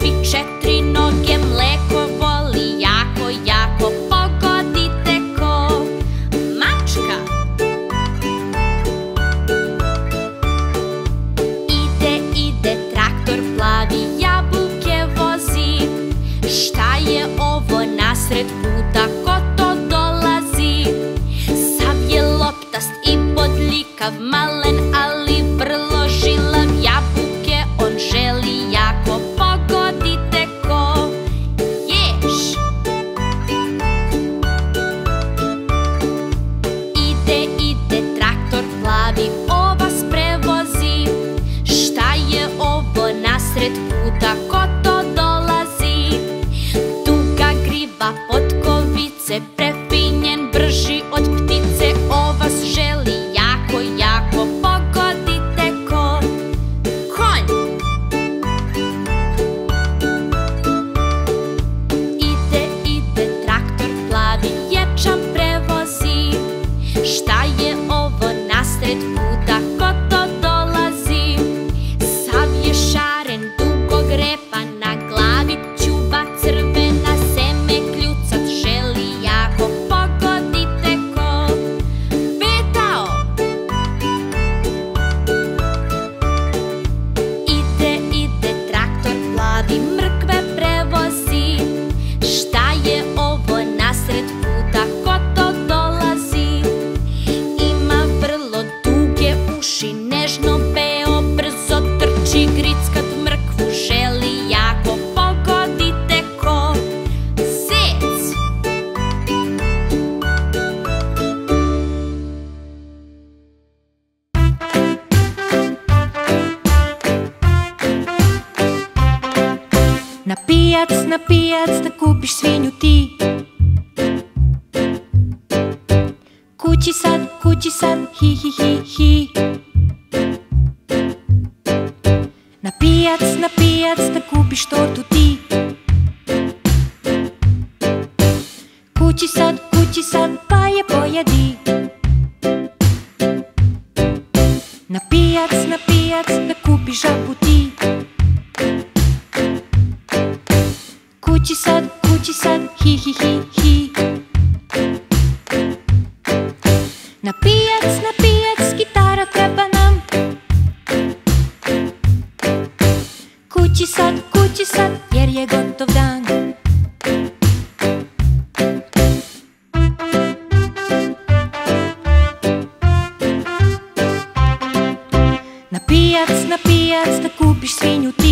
पिक्षेत्रिनो piec, tā kupiš viņu tenho.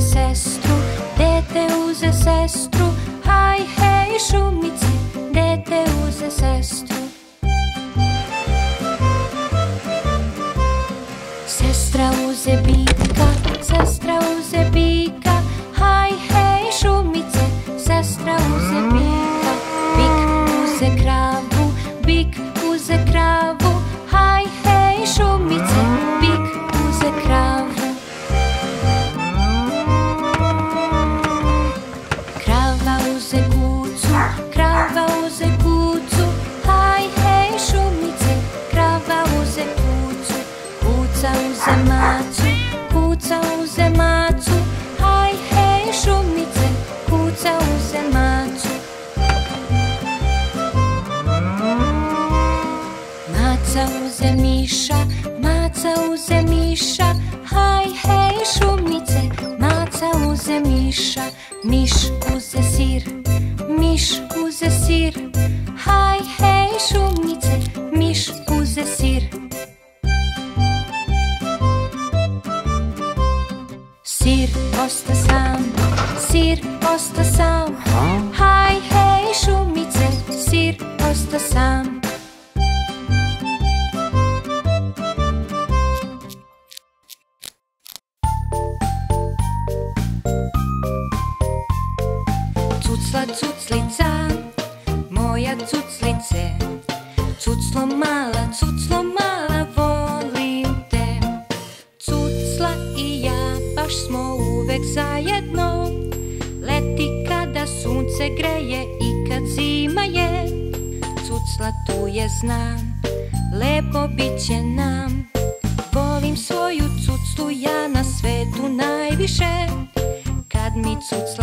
sestru, dete uze sestru, haj hej šumici, dete uze sestru. Sestra uze bi kuca u zemacu. Haj, hej, šumice, kuca u zemacu. Maca uze miša, maca uze miša Haj, hej, šumice, maca uze miša Miš uze sir, miš uze sir. Haj, hej ir à estação. Ah. znam Lepo bit će nam. Volim svoju cuclu Ja na svetu najviše. Kad mi cucla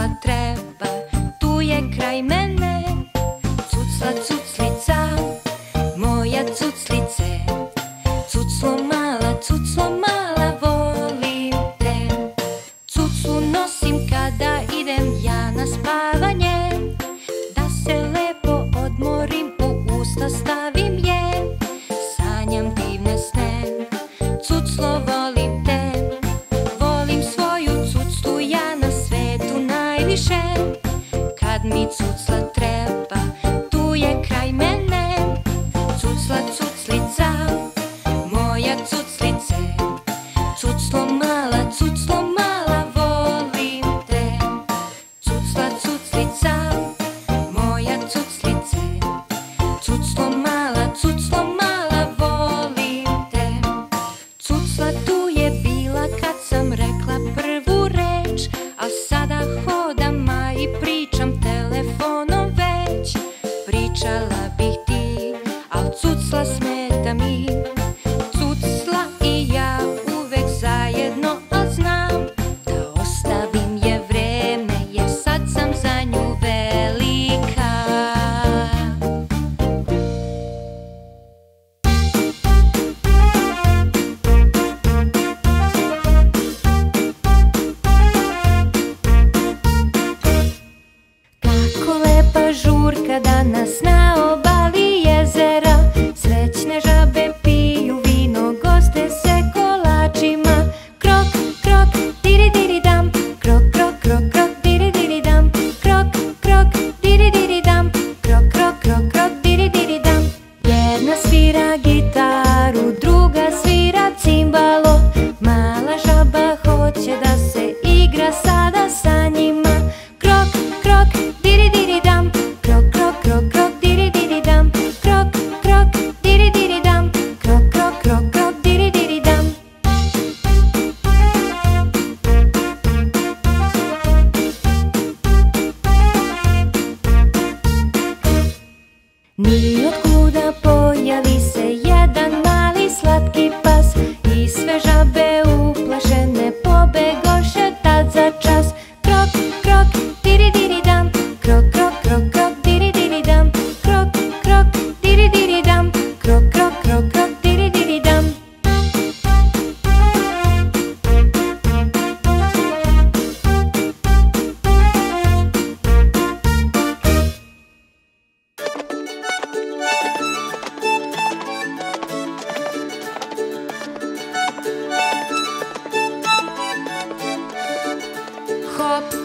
up.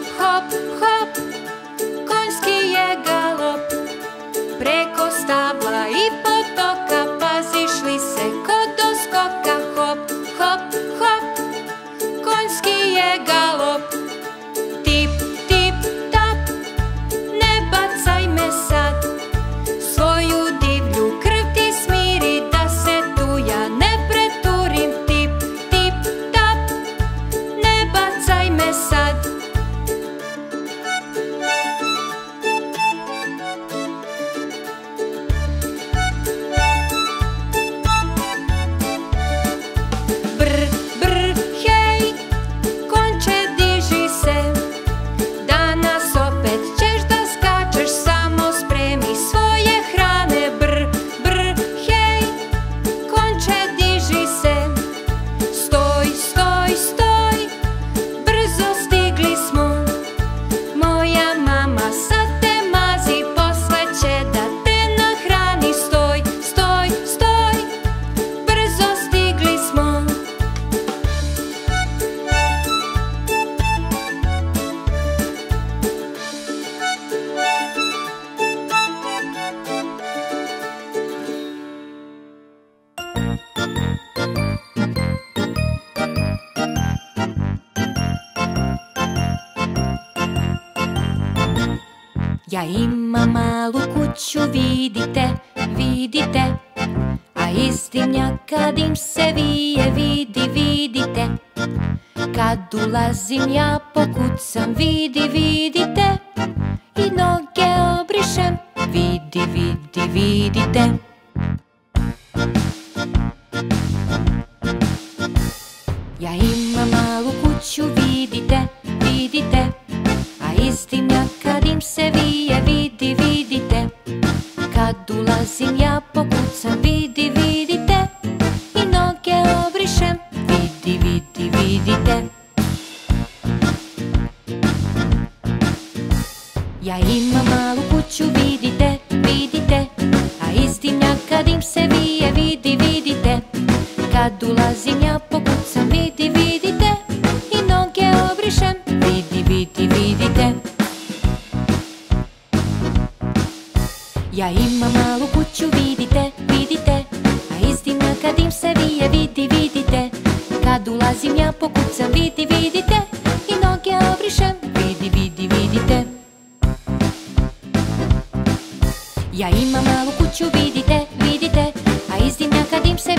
Y ahí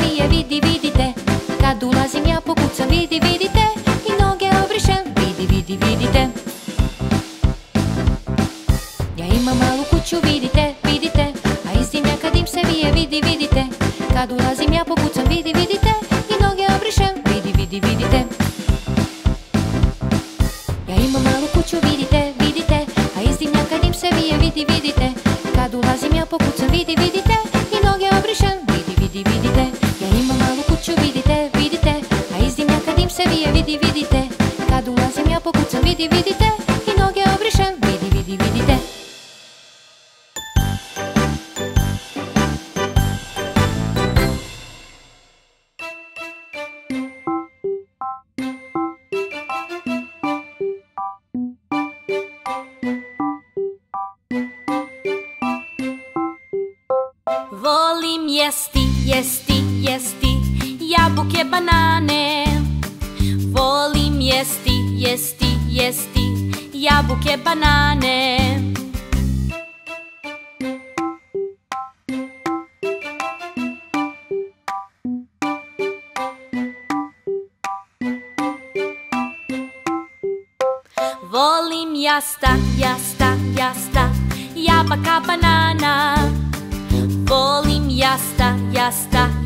via vidi via jesti, jesti jabuke, banane. Volim jesti, jesti, jesti jabuke, banane. Volim jasta, jasta, jasta, jabaka, banana. Volim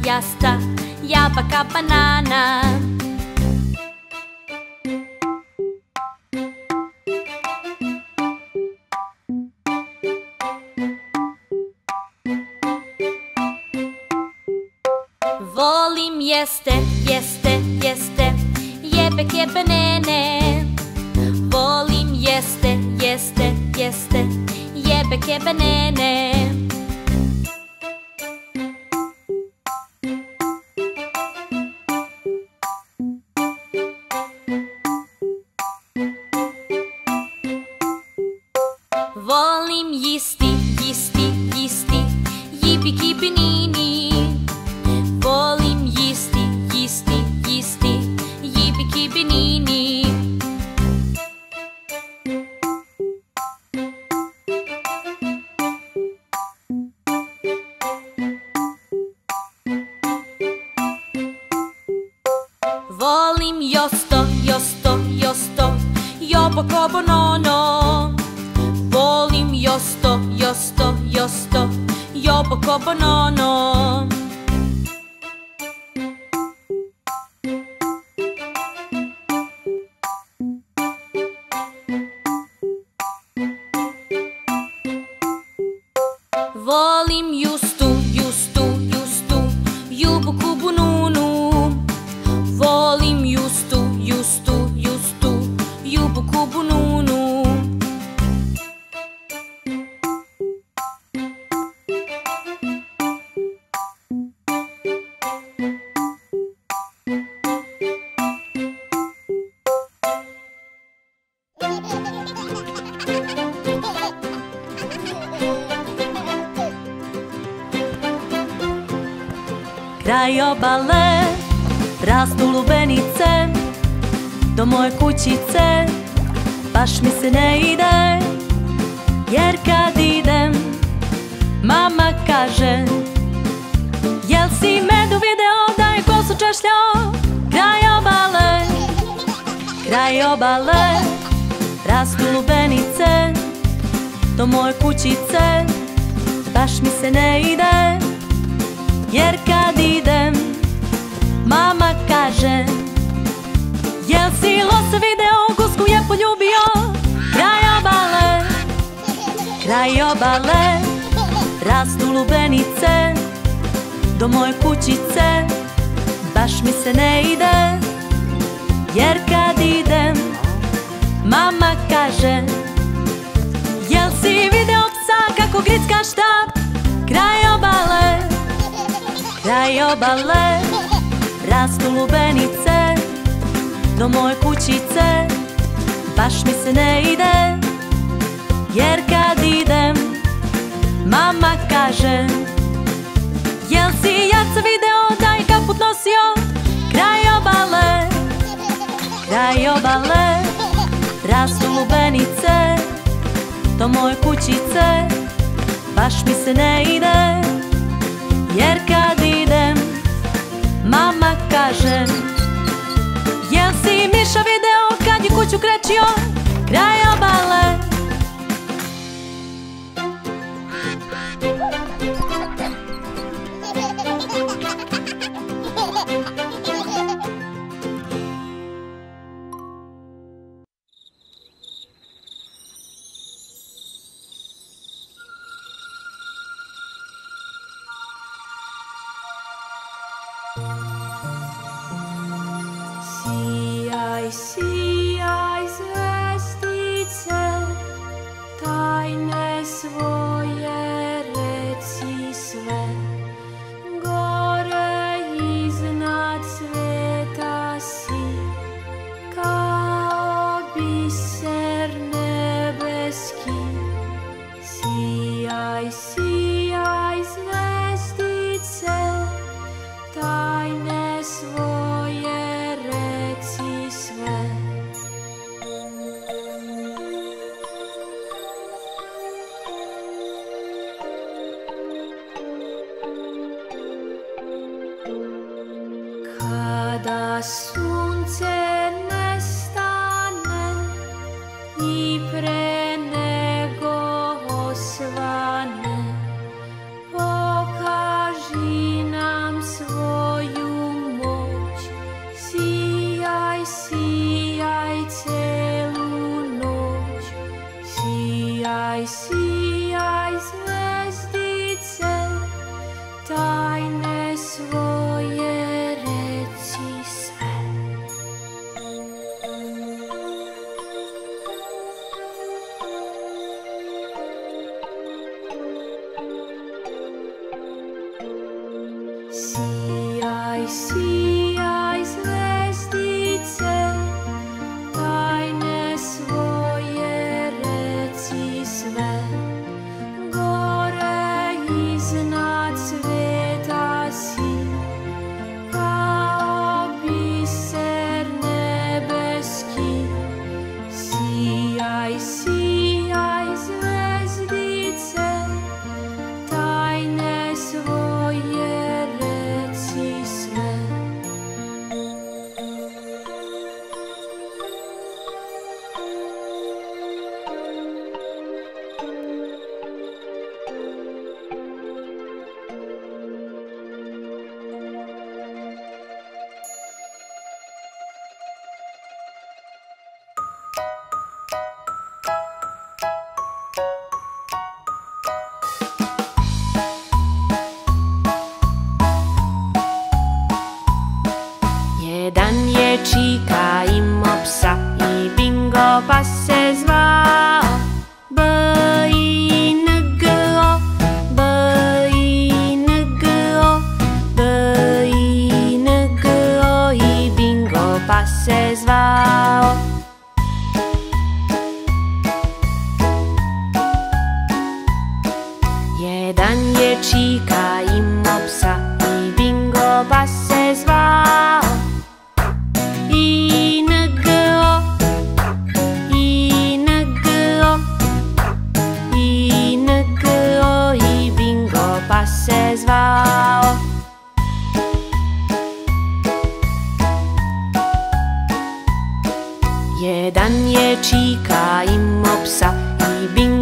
jasta, jabaka, banana. Volim jeste, jeste, jeste, jebek jebe nene Volim jeste, jeste, jeste, jebek jebe mi se ne ide Jer kad idem, mama kaže Jel si medu video da je kosu češljao? Kraj obale, kraj obale Rastu lubenice, do moje kućice. Baš mi se ne ide jer kad idem Mama kaže Jel si losa video Kraj obale Rastu lubenice Do moje kućice. Baš mi se ne ide Jer kad idem Mama kaže Jel si video psa kako gricka štap Kraj obale Kraj obale Rastu lubenice Do moje kućice. Baš mi se ne ide Jer kad idem Mama kaže Jel si jaca video da je kaput nosio? Kraj obale Kraj obale Rastu lubenice Do moje kućice. Baš mi se ne ide. Jer kad idem Mama kaže Jel si Miša video kad je kuću krećio Kraj obale Ha ha ha!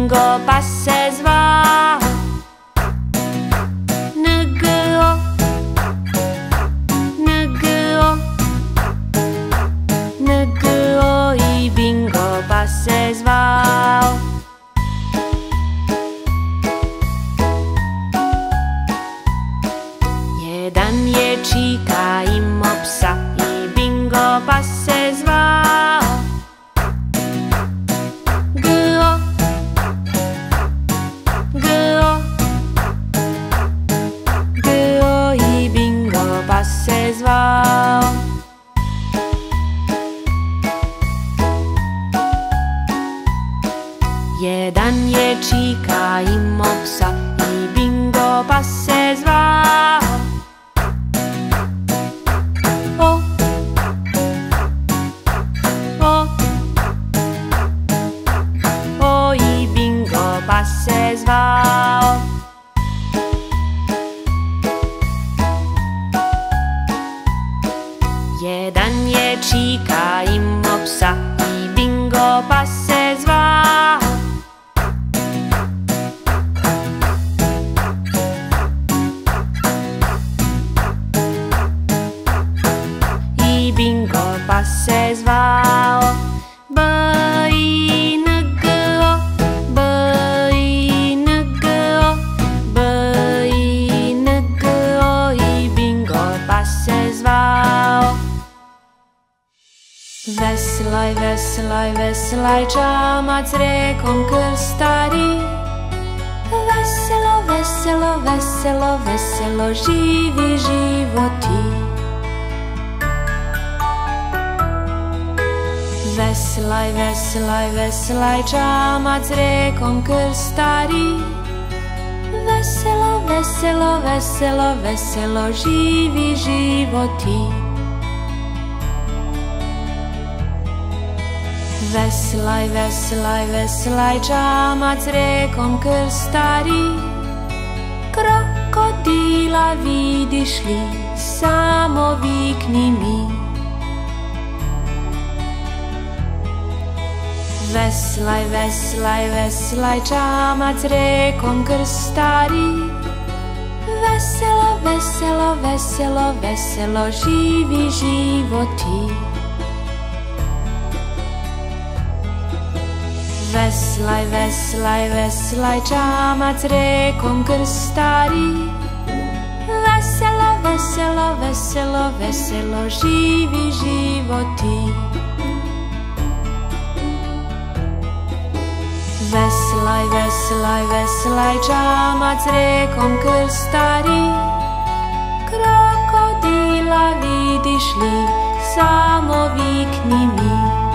Gringo passei. Passes val. Veselaj čamac rekom krstari. Veselo, veselo, veselo, veselo živi životi. Veselaj, veselaj, veselaj čamac rekom krstari Krokodila vidiš li, samo vikni mi. Veslaj, veslaj, veslaj, čamac rekom krstari Veselo, veselo, veselo, veselo, živi životi Veslaj, veslaj, veslaj, čamac rekom krstari Veselo, veselo, veselo, veselo, živi životi Veselaj, veselaj, veselaj, čamac rekom krstari Krokodila otišli, samo vikni mi